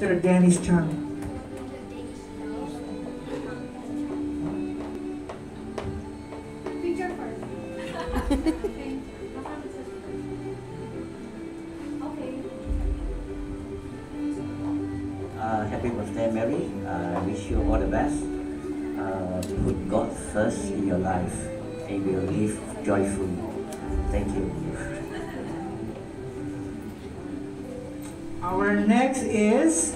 Mr. Dennis Chang. Picture first. okay. Okay. Uh, happy birthday, Mary. Uh, I wish you all the best. Uh, put God first in your life and you will live joyfully. Thank you. Our next is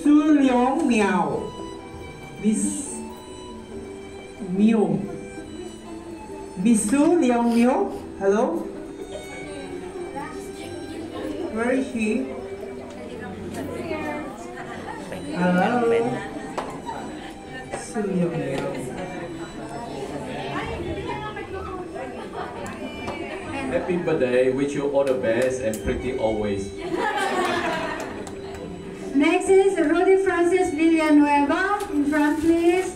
Su Leong Miao. Miss Miu. Miss Su Leong Miao. Hello? Where is she? Hello? Su Leong Miao. Happy birthday, wish you all the best and pretty always. Next is Rudy Francis Villanueva. In front, please.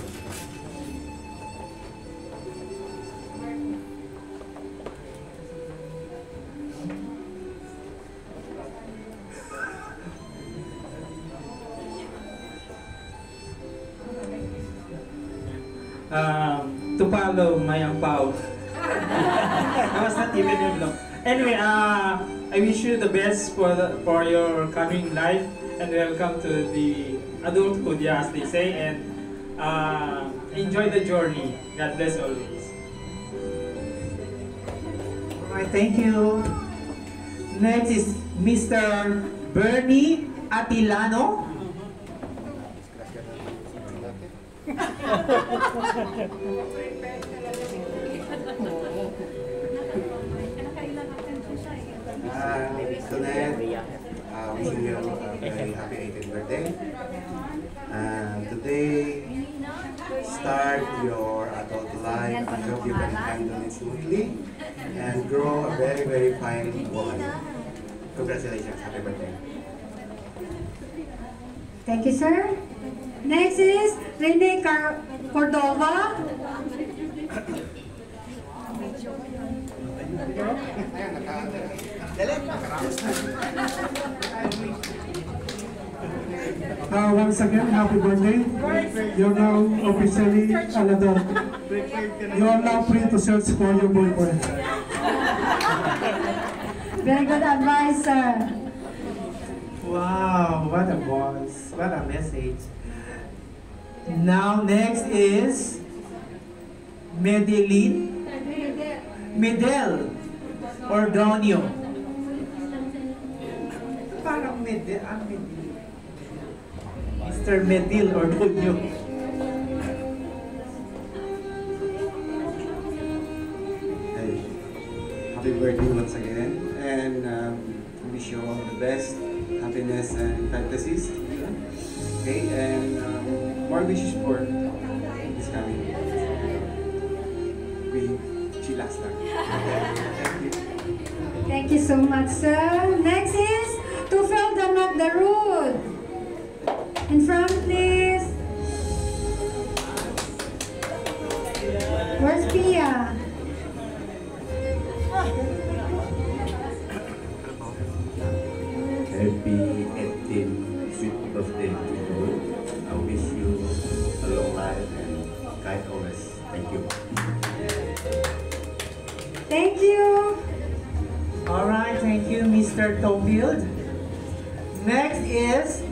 um, to follow my ampaw. I was not even in love. Anyway, uh, I wish you the best for the, for your coming life and welcome to the adulthood, yeah, as they say, and uh, enjoy the journey. God bless always. Alright, thank you. Next is Mr. Bernie Atilano. Uh, Sonette, uh, wishing you a very happy 18th birthday. And today, start your adult life. I hope you can handle it smoothly and grow a very, very fine woman. Congratulations. Happy birthday. Thank you, sir. Next is Rene Car Cordova. Uh, once again, happy birthday. You're now officially an adult. You are now free to search for your boyfriend. Very good advice, sir. Wow, what a voice, what a message. Now next is Medellin, Medel Ordonio. Parang Medel, ah, Medel. Mr. Medil Ordonio. Hey, happy birthday once again. And um, wish you all the best, happiness and fantasies. Okay, and um, more wishes for this coming year. We thank you. Thank you so much, sir. Next is Tufel Danok Darud. In front, please. Where's Pia? Happy 18th sweet birthday to you. I wish you a long life and kind always. Thank you. Thank you. Alright, thank you, Mr. Tofield. Next is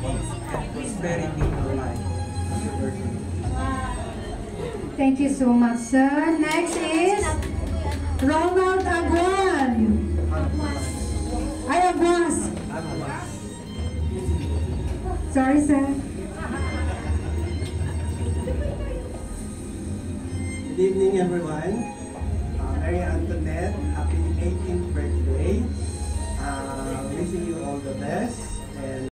in. Thank you so much, sir. Next is Ronald Aguan. I Aguas. Sorry, sir. Good evening, everyone. Uh, Mary Antoinette, happy 18th birthday. Uh, wishing you all the best. And